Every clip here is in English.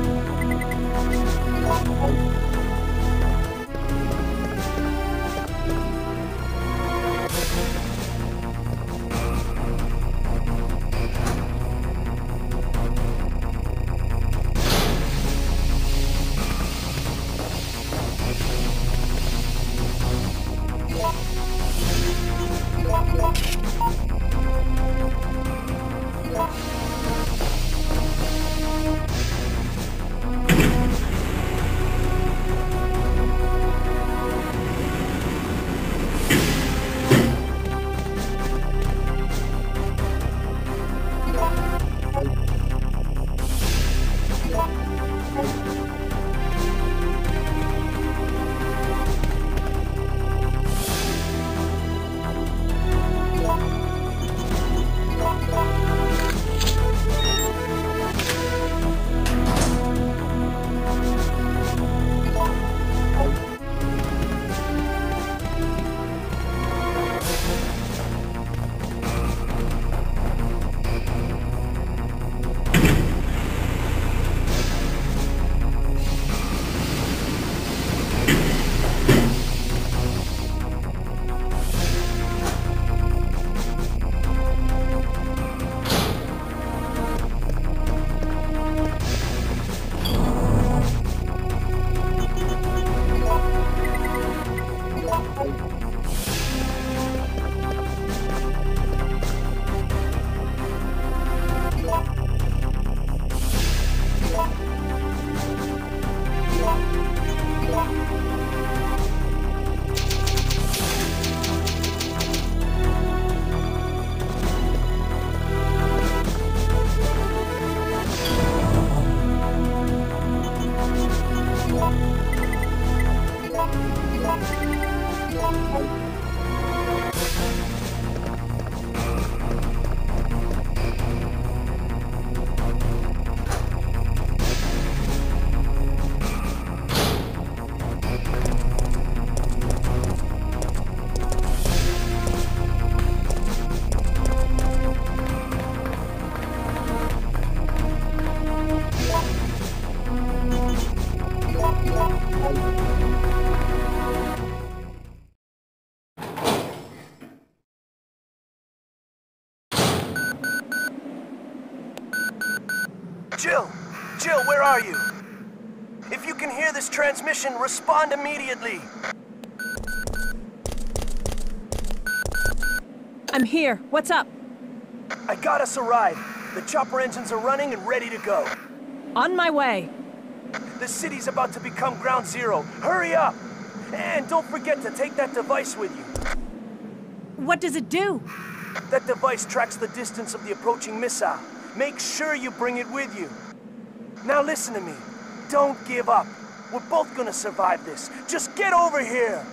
Bye. Jill! Jill, where are you? If you can hear this transmission, respond immediately! I'm here. What's up? I got us a ride. The chopper engines are running and ready to go. On my way. The city's about to become ground zero. Hurry up! And don't forget to take that device with you. What does it do? That device tracks the distance of the approaching missile. Make sure you bring it with you. Now listen to me. Don't give up. We're both gonna survive this. Just get over here!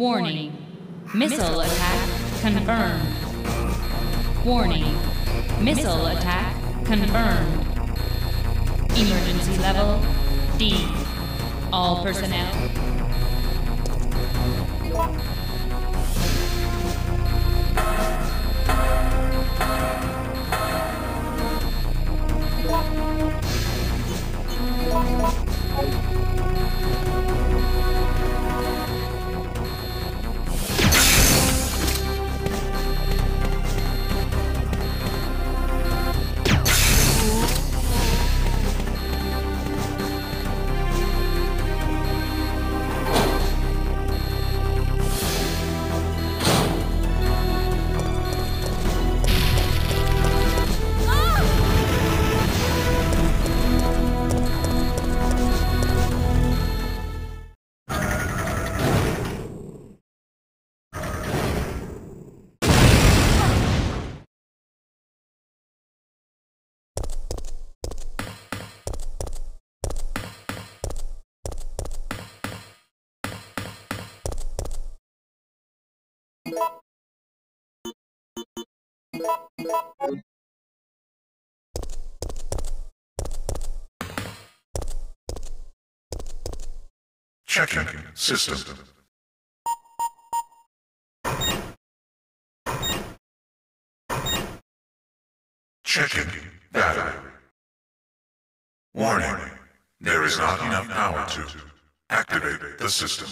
Warning. Missile attack confirmed. Warning. Missile attack confirmed. Emergency level D. All personnel. Checking system. Checking battery. Warning, there is not enough power to activate the system.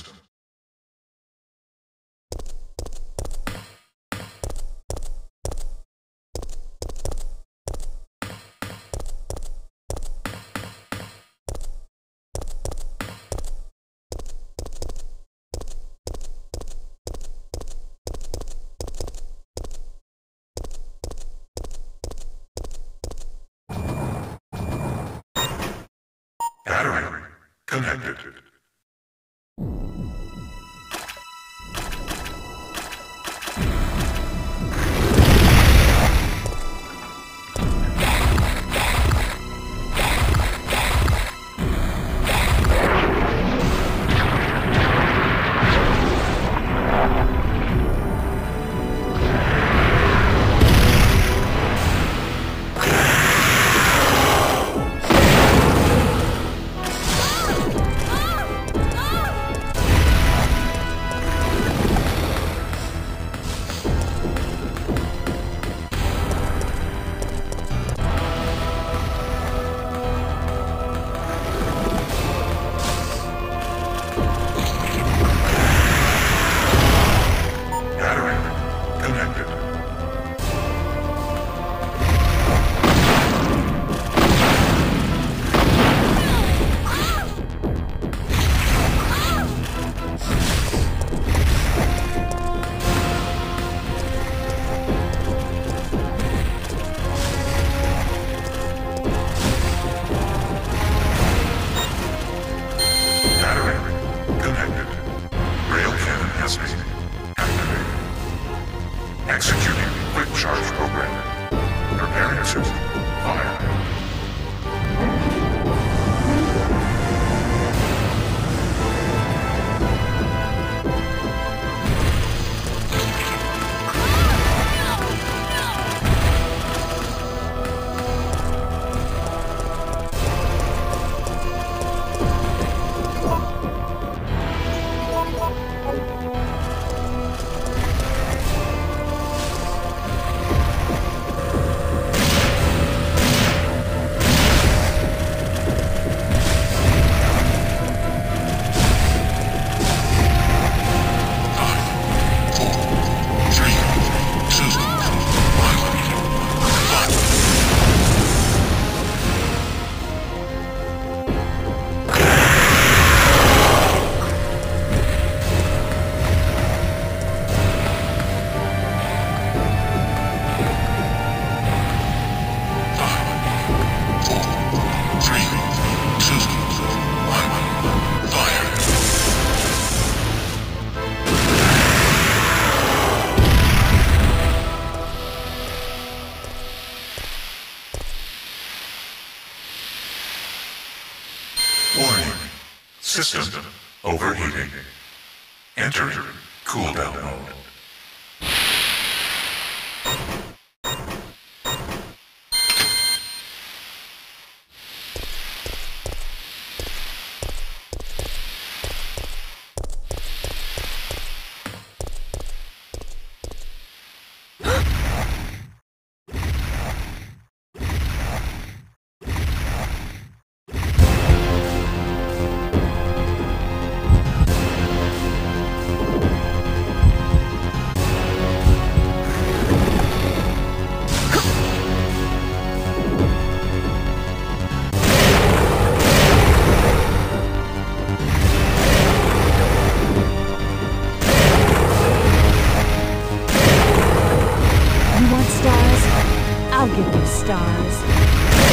Give me stars.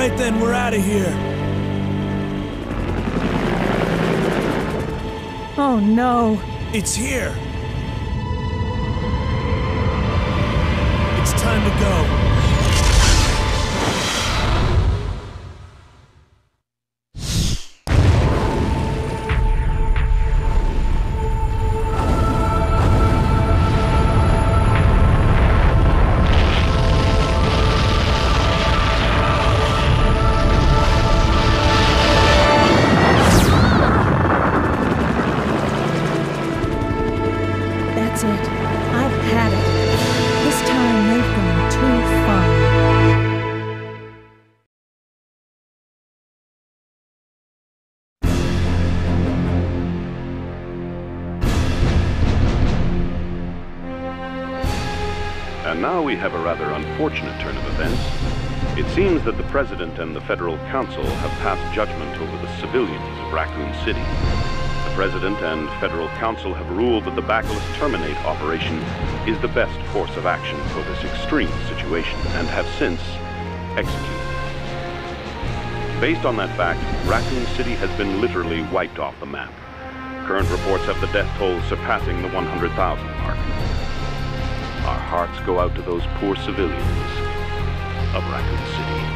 Right then, we're out of here. Oh no. It's here. It's time to go. Have a rather unfortunate turn of events. It seems that the President and the Federal Council have passed judgment over the civilians of Raccoon City. The President and Federal Council have ruled that the Bacillus Terminate operation is the best course of action for this extreme situation and have since executed. Based on that fact, Raccoon City has been literally wiped off the map. Current reports have the death toll surpassing the 100,000 mark. Hearts go out to those poor civilians of Raccoon City.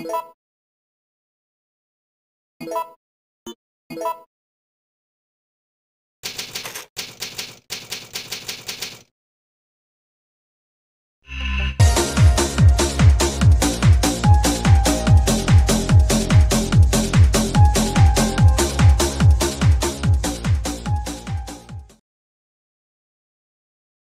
you